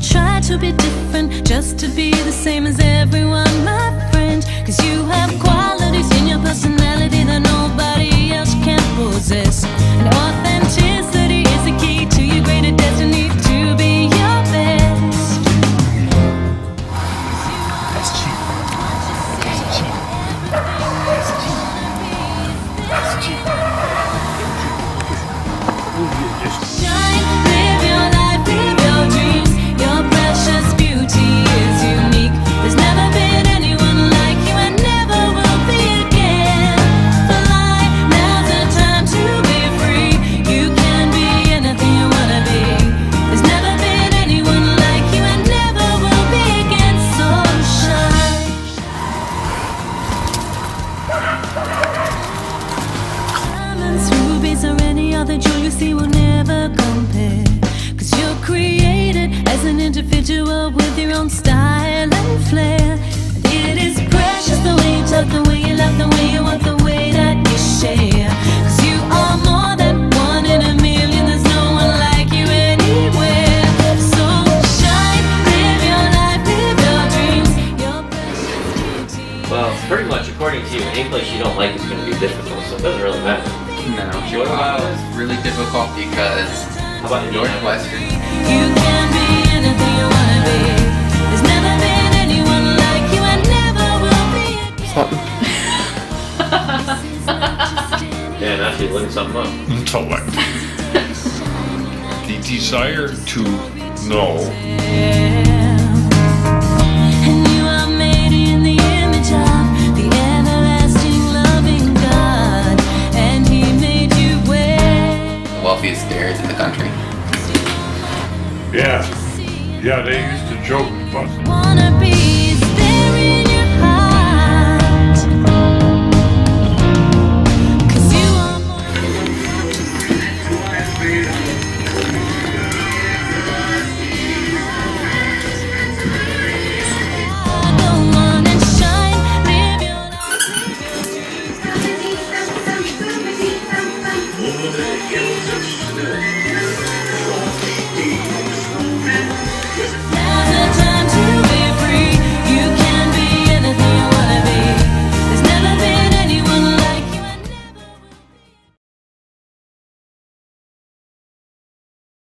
try to be different just to be the same as everyone, my friend. Cause you have qualities you see will never compare. Cause you're created as an individual with your own style and flair. It is precious the way you talk, the way you love, the way you want, the way that you share. Cause you are more than one in a million, there's no one like you anywhere. So shine, live your life, live your dreams. Your precious. Well, pretty much according to you, any place you don't like is going to be difficult, so it doesn't really matter. No, Chicago is really difficult because How about Indiana? Northwestern. You can be anything you wanna be. There's never been anyone like you and never will be again. Yeah, now she's looking something up. Mm, Intellect. the desire to know Yeah. Yeah, they used to joke be